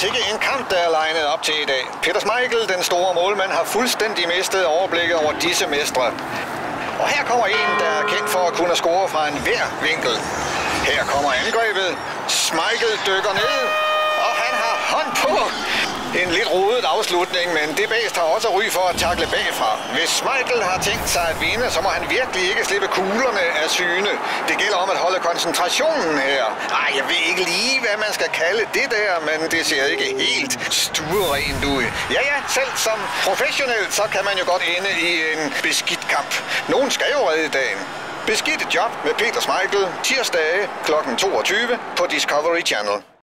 Sikke en kamp, der er legnet op til i dag. Peter Schmeichel, den store målmand, har fuldstændig mistet overblikket over disse mestre. Og her kommer en, der er kendt for at kunne score fra en hver vinkel. Her kommer angrebet. Schmeichel dykker ned, og han har hånd på. En lidt rodet afslutning, men det bæst har også ry for at takle bagfra. Hvis Schmeichel har tænkt sig at vinde, så må han virkelig ikke slippe kuglerne af syne. Det gælder om at holde koncentrationen her. Ej, jeg ved ikke lige, hvad man skal kalde det der, men det ser ikke helt stuerent ud. Ja, ja, selv som professionel, så kan man jo godt ende i en beskidt kamp. Nogen skal jo redde dagen. Beskidt job med Peter Schmeichel, tirsdage kl. 22 på Discovery Channel.